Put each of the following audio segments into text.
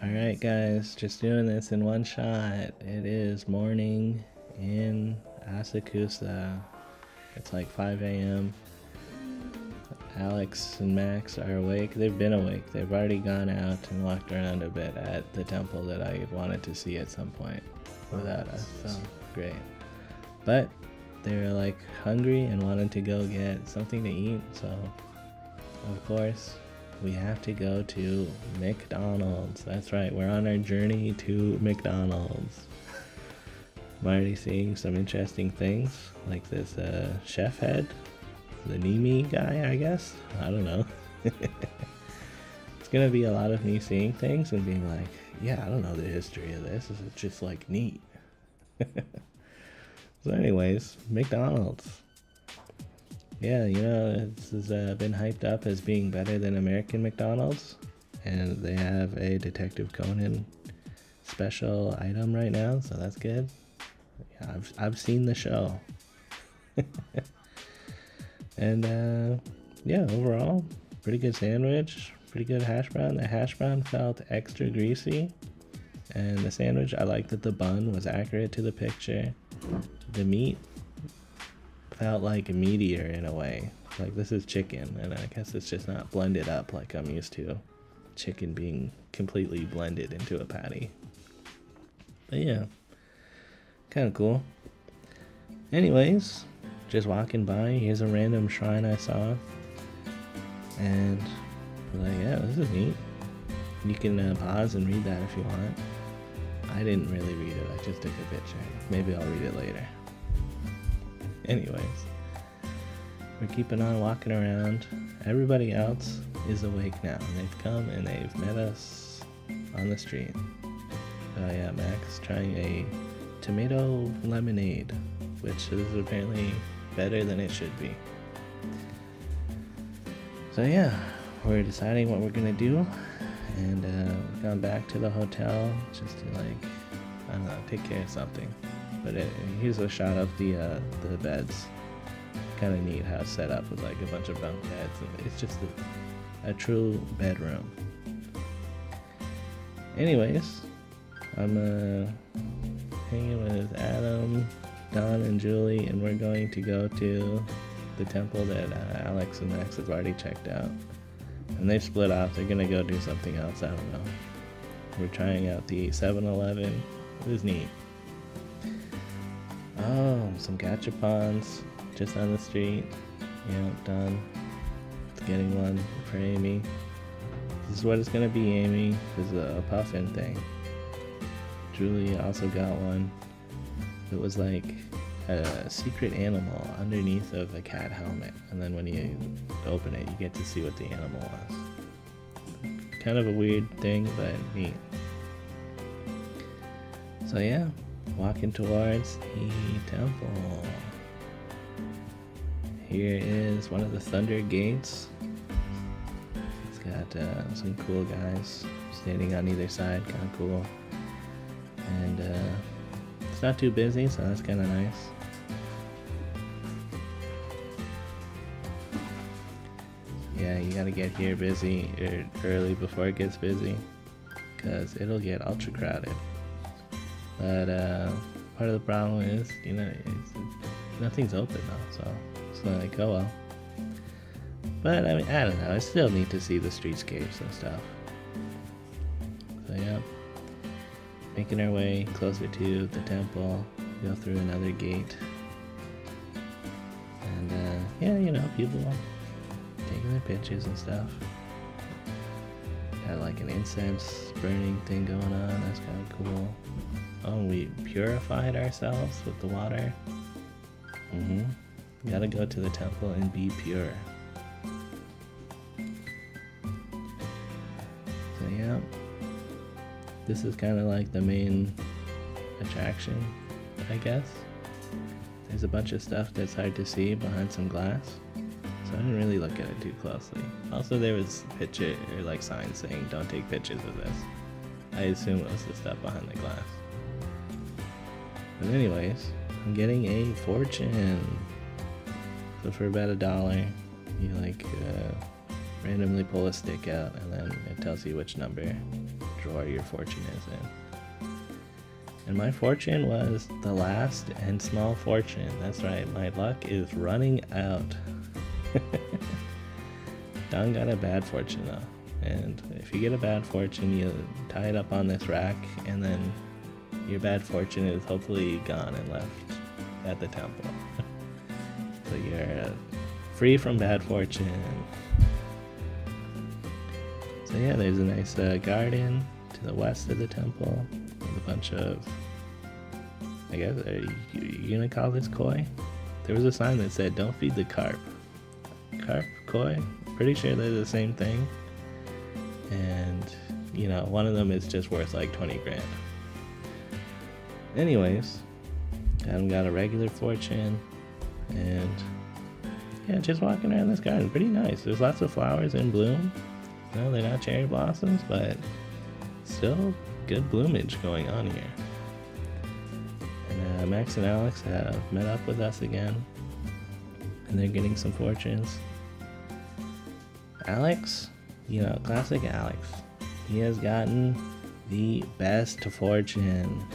Alright guys, just doing this in one shot. It is morning in Asakusa. It's like 5 a.m. Alex and Max are awake. They've been awake. They've already gone out and walked around a bit at the temple that I wanted to see at some point without us. So great. But they're like hungry and wanted to go get something to eat. So of course we have to go to McDonald's. That's right, we're on our journey to McDonald's. I'm already seeing some interesting things, like this uh, chef head, the Nimi guy, I guess. I don't know. it's gonna be a lot of me seeing things and being like, yeah, I don't know the history of this. It's just like neat. so, anyways, McDonald's yeah, you know, this has uh, been hyped up as being better than American McDonald's, and they have a Detective Conan special item right now, so that's good. Yeah, I've I've seen the show, and uh, yeah, overall, pretty good sandwich, pretty good hash brown. The hash brown felt extra greasy, and the sandwich I liked that the bun was accurate to the picture. The meat felt like a meteor in a way. Like this is chicken, and I guess it's just not blended up like I'm used to. Chicken being completely blended into a patty. But yeah, kind of cool. Anyways, just walking by, here's a random shrine I saw. And like, yeah, this is neat. You can uh, pause and read that if you want. I didn't really read it, I just took a picture. Maybe I'll read it later. Anyways, we're keeping on walking around. Everybody else is awake now. They've come and they've met us on the street. Uh, yeah, Max trying a tomato lemonade, which is apparently better than it should be. So yeah, we're deciding what we're gonna do, and uh, we've gone back to the hotel just to like, I don't know, take care of something. But it, here's a shot of the uh, the beds. Kind of neat how it's set up with like a bunch of bunk beds. It's just a, a true bedroom. Anyways, I'm uh, hanging with Adam, Don, and Julie, and we're going to go to the temple that uh, Alex and Max have already checked out. And they've split off. They're gonna go do something else. I don't know. We're trying out the 7-Eleven. It was neat. Oh, some gachapons just on the street. Yeah, done. Getting one for Amy. This is what it's gonna be, Amy. This is a puffin thing. Julie also got one. It was like a secret animal underneath of a cat helmet, and then when you open it, you get to see what the animal was. Kind of a weird thing, but neat. So yeah, walking towards the temple. Here is one of the thunder gates. It's got uh, some cool guys standing on either side, kind of cool. And uh, it's not too busy, so that's kind of nice. Yeah, you gotta get here busy er, early before it gets busy, because it'll get ultra crowded. But uh, part of the problem is, you know, nothing's open now, so it's not like, oh well. But I mean, I don't know. I still need to see the streetscapes and stuff. So yeah, making our way closer to the temple. Go through another gate, and uh, yeah, you know, people taking their pictures and stuff. Got like an incense burning thing going on. That's kind of cool. Oh, we purified ourselves with the water. Mm-hmm. Gotta go to the temple and be pure. So yeah, this is kind of like the main attraction, I guess. There's a bunch of stuff that's hard to see behind some glass, so I didn't really look at it too closely. Also, there was a picture or like signs saying "Don't take pictures of this." I assume it was the stuff behind the glass. But anyways, I'm getting a fortune. So for about a dollar, you like uh, randomly pull a stick out, and then it tells you which number drawer your fortune is in. And my fortune was the last and small fortune. That's right, my luck is running out. Don got a bad fortune though. And if you get a bad fortune, you tie it up on this rack, and then your bad fortune is hopefully gone and left at the temple. so you're uh, free from bad fortune. So yeah, there's a nice uh, garden to the west of the temple with a bunch of, I guess, are you, you gonna call this koi? There was a sign that said, don't feed the carp. Carp, koi? Pretty sure they're the same thing. And, you know, one of them is just worth like 20 grand. Anyways, Adam got a regular fortune and yeah, just walking around this garden, pretty nice. There's lots of flowers in bloom. No, they're not cherry blossoms, but still good bloomage going on here. And uh, Max and Alex have met up with us again, and they're getting some fortunes. Alex, you know, classic Alex, he has gotten the best fortune.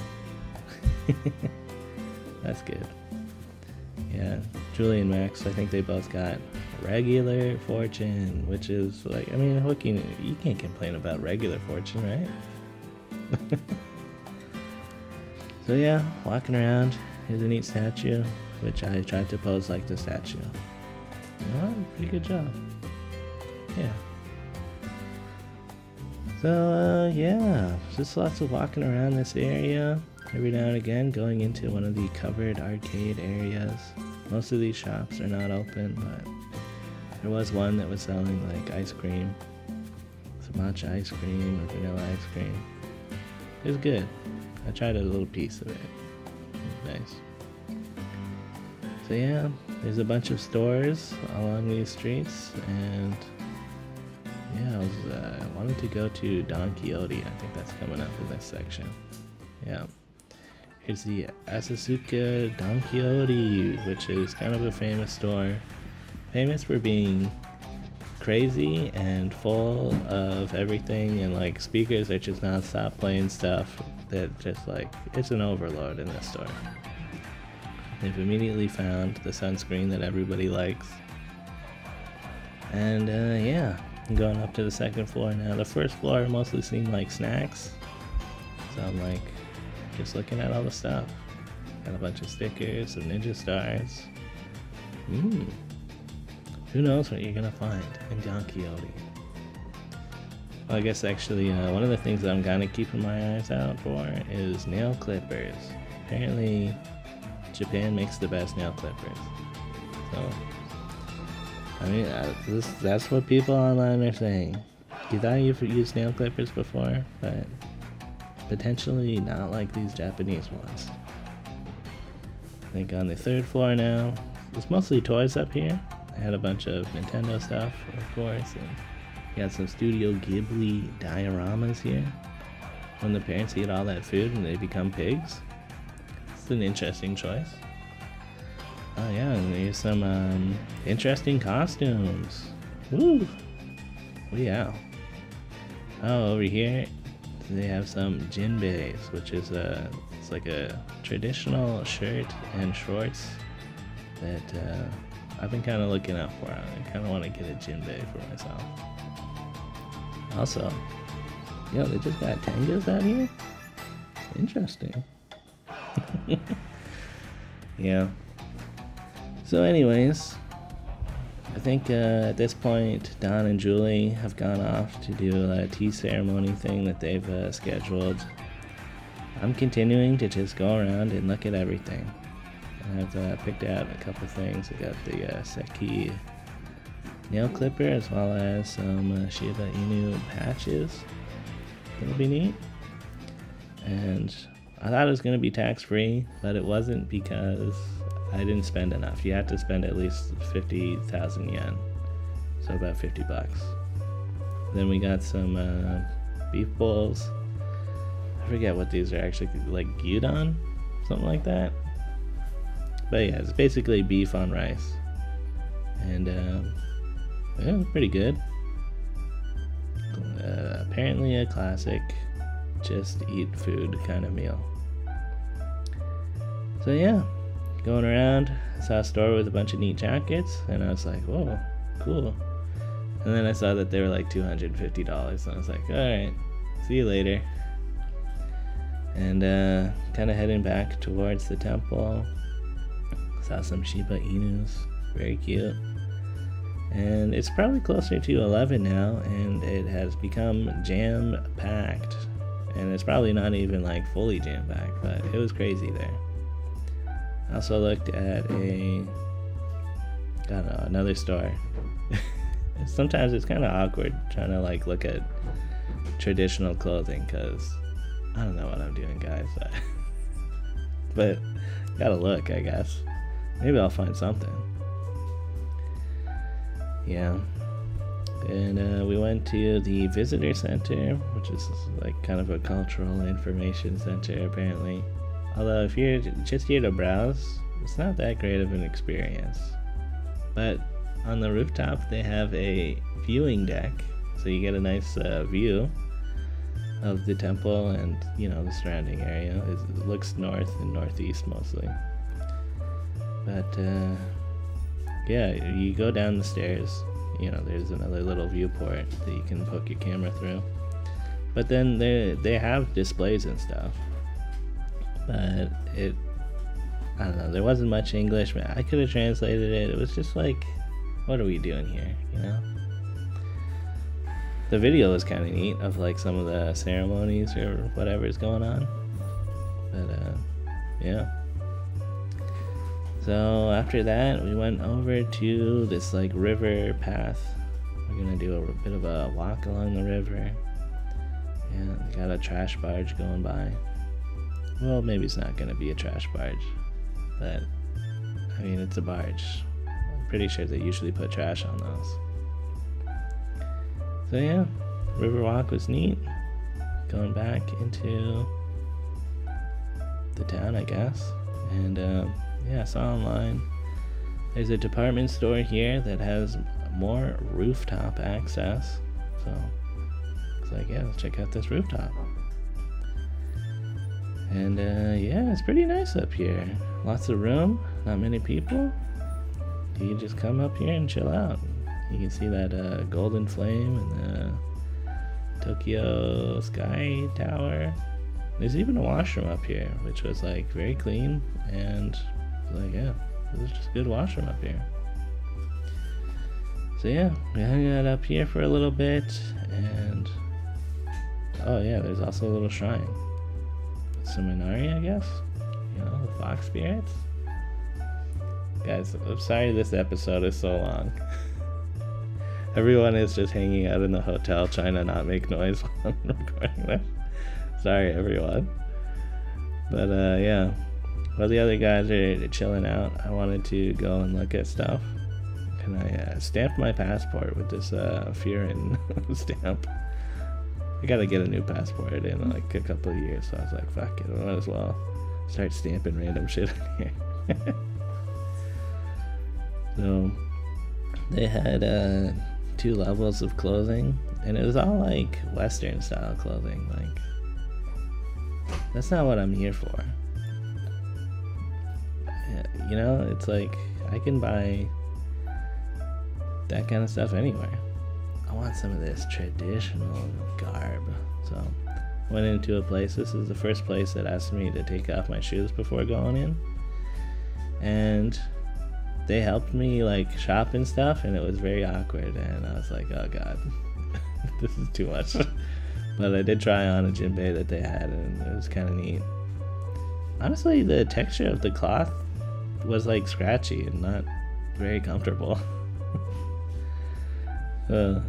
That's good. Yeah, Julie and Max, I think they both got regular fortune, which is like, I mean, you can't complain about regular fortune, right? so yeah, walking around, here's a neat statue, which I tried to pose like the statue. Well, pretty good job. Yeah. So uh, yeah, just lots of walking around this area. Every now and again, going into one of the covered arcade areas. Most of these shops are not open, but there was one that was selling like ice cream, some matcha ice cream or vanilla ice cream. It was good. I tried a little piece of it. it nice. So yeah, there's a bunch of stores along these streets, and yeah, I was uh, I wanted to go to Don Quixote. I think that's coming up in this section. Yeah. Here's the Asakusa Don Quixote, which is kind of a famous store. Famous for being crazy and full of everything, and like speakers that just not stop playing stuff that just like it's an overload in this store. They've immediately found the sunscreen that everybody likes. And uh, yeah, I'm going up to the second floor now. The first floor mostly seemed like snacks. So I'm like, just looking at all the stuff. Got a bunch of stickers, some ninja stars. Mmm. Who knows what you're gonna find in Don Quixote? Well, I guess actually uh, one of the things that I'm kind of keeping my eyes out for is nail clippers. Apparently, Japan makes the best nail clippers. So, I mean, uh, this, that's what people online are saying. You thought you've used nail clippers before, but potentially not like these Japanese ones. I think on the third floor now, it's mostly toys up here. I had a bunch of Nintendo stuff, of course, and got some Studio Ghibli dioramas here. When the parents eat all that food and they become pigs. It's an interesting choice. Oh yeah, and there's some um, interesting costumes. Woo! Yeah. Oh, over here they have some jinbeis, which is a it's like a traditional shirt and shorts that uh, I've been kind of looking out for. I kind of want to get a jinbei for myself. Also, yo, they just got tangas out here. Interesting. yeah. So, anyways, I think uh, at this point, Don and Julie have gone off to do a tea ceremony thing that they've uh, scheduled. I'm continuing to just go around and look at everything. I've uh, picked out a couple things. I got the uh, Seki nail clipper as well as some uh, Shiba Inu patches. That'll be neat. And I thought it was going to be tax free, but it wasn't because I didn't spend enough. You had to spend at least 50,000 yen. So about 50 bucks. Then we got some uh, beef bowls. I forget what these are actually like gyudon, something like that. But yeah, it's basically beef on rice. And um, yeah, pretty good. Uh, apparently a classic. just eat food kind of meal. So yeah, going around, saw a store with a bunch of neat jackets, and I was like, whoa, cool. And then I saw that they were like $250, and I was like, alright, see you later. And uh, kind of heading back towards the temple, saw some Shiba Inus, very cute. And it's probably closer to 11 now, and it has become jam packed. And it's probably not even like fully jam packed, but it was crazy there. I also looked at a don't another store. Sometimes it's kind of awkward trying to like look at traditional clothing because I don't know what I'm doing, guys. but gotta look, I guess. Maybe I'll find something. Yeah. And uh, we went to the visitor center, which is like kind of a cultural information center, apparently. Although, if you're just here to browse, it's not that great of an experience. But on the rooftop, they have a viewing deck, so you get a nice uh, view of the temple and you know the surrounding area. It looks north and northeast mostly. But uh, yeah, you go down the stairs. You know, there's another little viewport that you can poke your camera through. But then they they have displays and stuff but it I don't know. There wasn't much English. But I could have translated it. It was just like, what are we doing here? You know. The video was kind of neat of like some of the ceremonies or whatever is going on, but uh, yeah. So after that, we went over to this like river path. We're gonna do a bit of a walk along the river. Yeah, got a trash barge going by. Well, maybe it's not going to be a trash barge, but I mean, it's a barge. I'm pretty sure they usually put trash on those. So, yeah, Riverwalk was neat. Going back into the town, I guess. And uh, yeah, saw online there's a department store here that has more rooftop access. So it's like, yeah, let's check out this rooftop. And uh, yeah, it's pretty nice up here. Lots of room, not many people. You can just come up here and chill out. You can see that uh, golden flame and the Tokyo Sky Tower. There's even a washroom up here, which was like very clean and like yeah, it was just a good washroom up here. So yeah, we hung out up here for a little bit and oh yeah, there's also a little shrine some Inari, I guess. You know, the fox spirits. Guys, I'm sorry this episode is so long. Everyone is just hanging out in the hotel trying to not make noise while I'm recording this. Sorry, everyone. But uh, yeah, while the other guys are chilling out, I wanted to go and look at stuff. And I uh, stamped my passport with this uh, Furin stamp. I gotta get a new passport in like a couple of years, so I was like, fuck it, I might as well start stamping random shit in here. so they had uh, two levels of clothing, and it was all like Western style clothing. Like, that's not what I'm here for. You know, it's like I can buy that kind of stuff anywhere. I want some of this traditional garb. So went into a place. This is the first place that asked me to take off my shoes before going in. And they helped me like shop and stuff and it was very awkward and I was like, oh god, this is too much. but I did try on a jinbei that they had and it was kind of neat. Honestly, the texture of the cloth was like scratchy and not very comfortable. uh,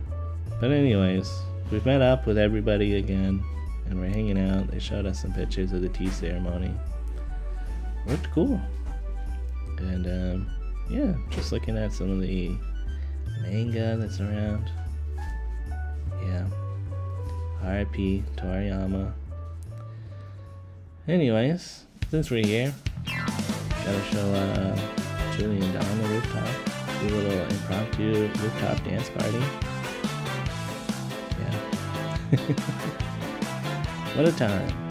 but anyways, we've met up with everybody again, and we're hanging out. They showed us some pictures of the tea ceremony. Looked cool. And um, yeah, just looking at some of the manga that's around. Yeah. R.I.P. Toriyama. Anyways, since we're here, gotta show uh, Julian down the rooftop. Do a little impromptu rooftop dance party. What a time.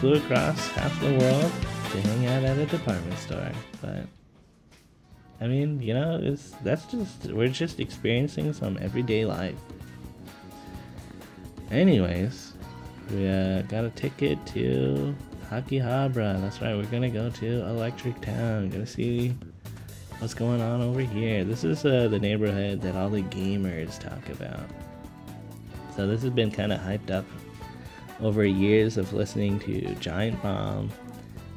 Flew across half the world to hang out at a department store, but I mean, you know, it's that's just we're just experiencing some everyday life. Anyways, we uh, got a ticket to Akihabara. That's right, we're gonna go to Electric Town. Gonna see what's going on over here. This is uh, the neighborhood that all the gamers talk about. So this has been kind of hyped up over years of listening to Giant Bomb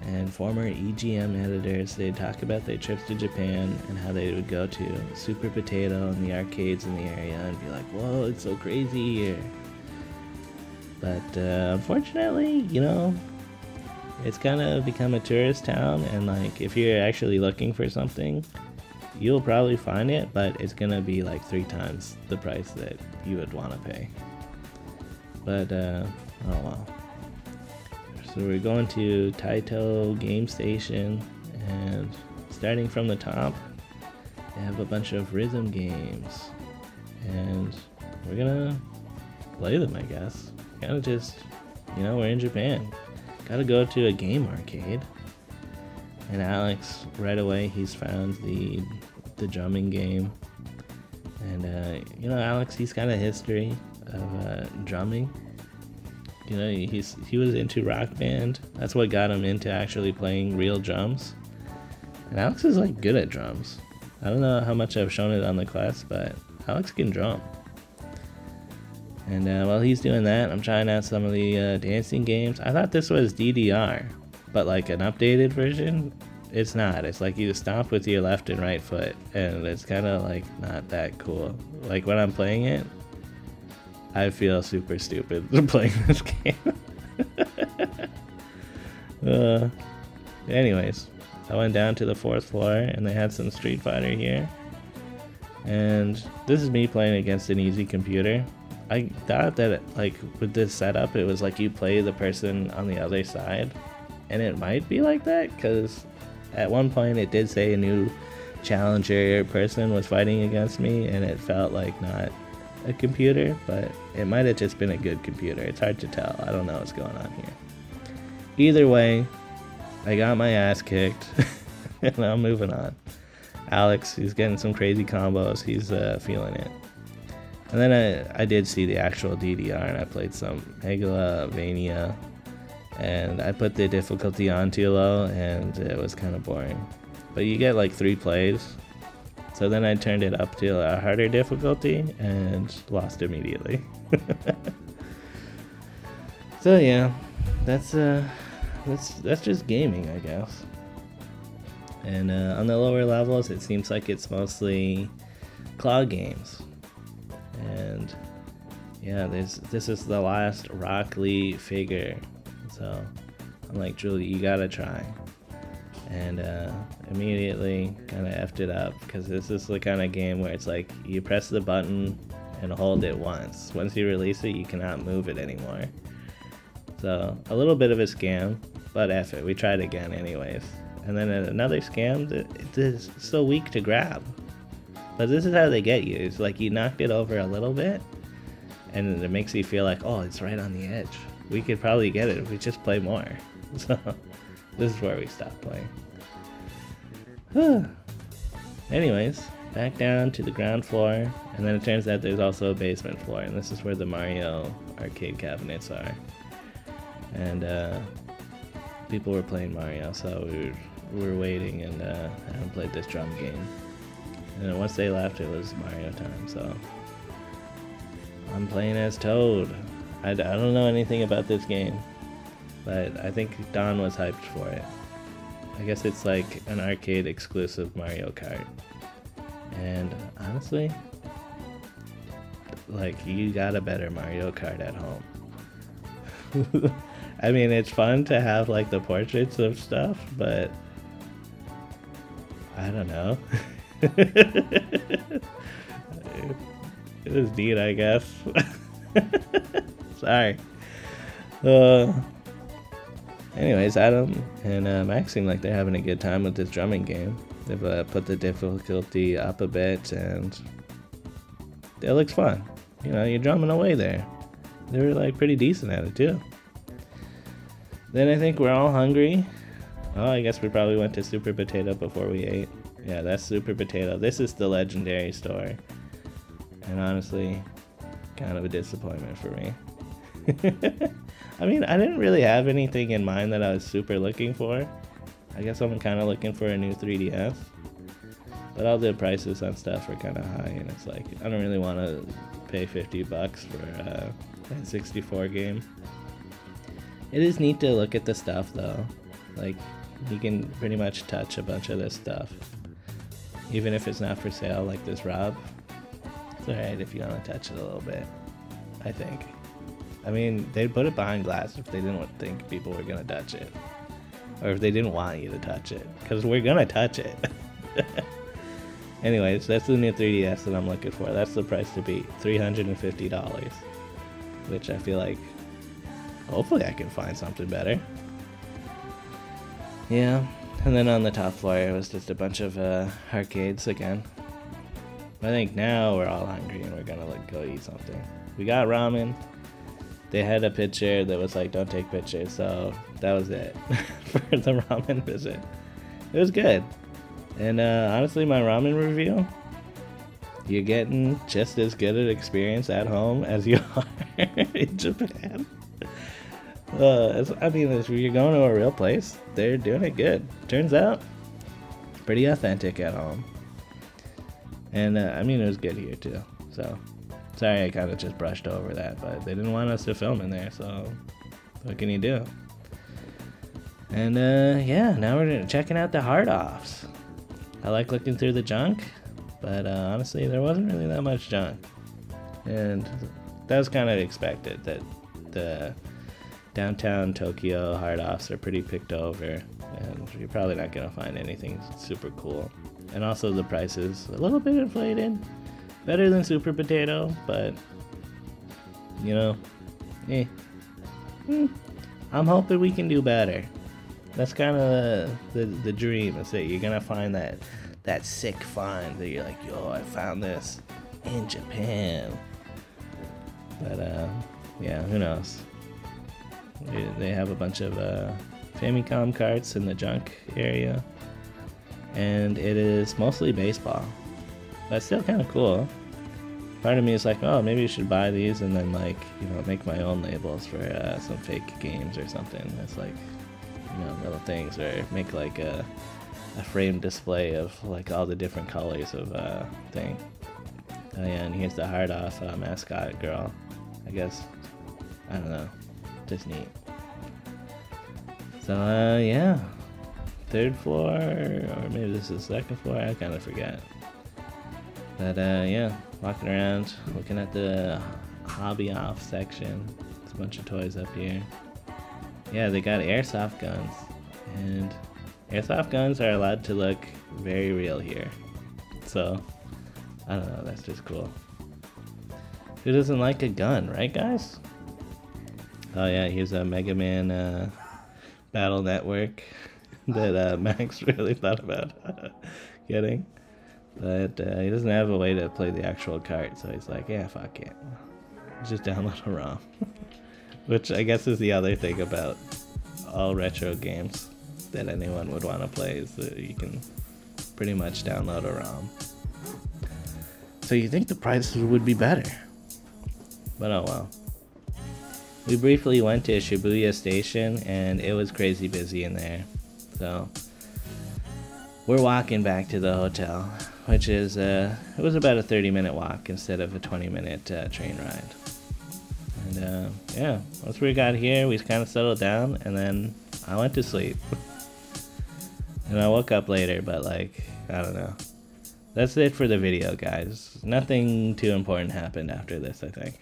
and former EGM editors. They'd talk about their trips to Japan and how they would go to Super Potato and the arcades in the area and be like, whoa, it's so crazy here. But uh, unfortunately, you know, it's kind of become a tourist town, and like if you're actually looking for something, you'll probably find it, but it's gonna be like three times the price that you would want to pay. But uh, oh well. So we're going to Taito Game Station, and starting from the top, they have a bunch of rhythm games, and we're gonna play them, I guess. Kind of just, you know, we're in Japan. Gotta go to a game arcade. And Alex, right away, he's found the the drumming game. And uh, you know, Alex, he's got a history uh, drumming. You know, he's he was into rock band. That's what got him into actually playing real drums. And Alex is like good at drums. I don't know how much I've shown it on the class, but Alex can drum. And uh, while he's doing that, I'm trying out some of the uh, dancing games. I thought this was DDR, but like an updated version. It's not. It's like you stomp with your left and right foot, and it's kind of like not that cool. Like when I'm playing it, I feel super stupid playing this game. uh, anyways, I went down to the fourth floor, and they had some Street Fighter here. And this is me playing against an easy computer. I thought that like with this setup, it was like you play the person on the other side, and it might be like that because at one point it did say a new challenger person was fighting against me, and it felt like not a computer, but it might have just been a good computer. It's hard to tell. I don't know what's going on here. Either way, I got my ass kicked, and I'm moving on. Alex, he's getting some crazy combos. He's uh, feeling it. And then I, I did see the actual DDR and I played some Megalovania. And I put the difficulty on too low and it was kind of boring. But you get like three plays. So then I turned it up to a harder difficulty and lost immediately. so yeah, that's uh that's that's just gaming, I guess. And uh, on the lower levels, it seems like it's mostly cloud games and yeah, this this is the last Rock Lee figure, so I'm like, Julie, you gotta try. And uh, immediately kind of effed it up because this is the kind of game where it's like you press the button and hold it once. Once you release it, you cannot move it anymore. So a little bit of a scam, but F it, we tried again anyways. And then another scam, it is so weak to grab. But this is how they get you. It's like you knocked it over a little bit, and it makes you feel like, oh, it's right on the edge. We could probably get it if we just play more. So this is where we stop playing. Anyways, back down to the ground floor, and then it turns out there's also a basement floor, and this is where the Mario arcade cabinets are. And uh, people were playing Mario, so we were, we were waiting and uh, haven't played this drum game. And once they left, it was Mario time, so. I'm playing as Toad. I, I don't know anything about this game, but I think Don was hyped for it. I guess it's like an arcade exclusive Mario Kart. And honestly, like, you got a better Mario Kart at home. I mean, it's fun to have like the portraits of stuff, but I don't know. it was neat, I guess. Sorry. Uh, anyways, Adam and uh, Max seem like they're having a good time with this drumming game. They've uh, put the difficulty up a bit, and it looks fun. You know, you're drumming away there. They were like pretty decent at it too. Then I think we're all hungry. Oh, I guess we probably went to Super Potato before we ate. Yeah, that's Super Potato. This is the legendary store. And honestly, kind of a disappointment for me. I mean, I didn't really have anything in mind that I was super looking for. I guess I'm kind of looking for a new 3DS. But all the prices on stuff are kind of high, and it's like, I don't really want to pay 50 bucks for uh, a 64 game. It is neat to look at the stuff though. Like, you can pretty much touch a bunch of this stuff. Even if it's not for sale, like this Rob. It's alright if you want to touch it a little bit. I think. I mean, they'd put it behind glass if they didn't think people were gonna touch it. Or if they didn't want you to touch it. Because we're gonna touch it. Anyways, that's the new 3DS that I'm looking for. That's the price to beat. $350. Which I feel like hopefully I can find something better. Yeah, and then on the top floor it was just a bunch of uh, arcades again. I think now we're all hungry and we're gonna like go eat something. We got ramen. They had a picture that was like, "Don't take pictures," so that was it for the ramen visit. It was good, and uh, honestly, my ramen review, you're getting just as good an experience at home as you are in Japan. Uh, I mean, if you're going to a real place, they're doing it good. Turns out, pretty authentic at home. And uh, I mean, it was good here too. So, sorry I kind of just brushed over that, but they didn't want us to film in there, so what can you do? And uh, yeah, now we're checking out the hard offs. I like looking through the junk, but uh, honestly, there wasn't really that much junk. And that was kind of expected that the downtown Tokyo hard offs are pretty picked over, and you're probably not gonna find anything super cool. And also the prices a little bit inflated, better than Super Potato, but you know, eh. Hmm. I'm hoping we can do better. That's kind of the, the dream. Is that you're gonna find that that sick find that you're like, yo, I found this in Japan. But uh, yeah, who knows? They have a bunch of uh, Famicom carts in the junk area, and it is mostly baseball. That's still kind of cool. Part of me is like, oh, maybe you should buy these and then like, you know, make my own labels for uh, some fake games or something. It's like, you know, little things, or make like a a framed display of like all the different colors of uh, thing. Oh yeah, and here's the Hardoff uh, mascot girl. I guess I don't know just neat. So, uh, yeah. Third floor, or maybe this is second floor, I kind of forget. But, uh, yeah, walking around, looking at the hobby off section. There's a bunch of toys up here. Yeah, they got airsoft guns. And airsoft guns are allowed to look very real here. So, I don't know, that's just cool. Who doesn't like a gun, right, guys? Oh yeah, here's a Mega Man uh, Battle Network that uh, Max really thought about getting, but uh, he doesn't have a way to play the actual cart, so he's like, yeah, fuck it, just download a ROM. Which I guess is the other thing about all retro games that anyone would want to play is that you can pretty much download a ROM. So you think the prices would be better, but oh well. We briefly went to Shibuya Station and it was crazy busy in there. So we're walking back to the hotel, which is uh, it was about a 30 minute walk instead of a 20 minute uh, train ride. And uh, yeah, once we got here, we kind of settled down, and then I went to sleep. and I woke up later, but like I don't know. That's it for the video, guys. Nothing too important happened after this, I think.